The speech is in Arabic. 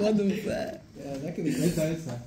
وضع لكن الكلام ده